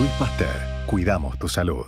Luis Pasteur, cuidamos tu salud.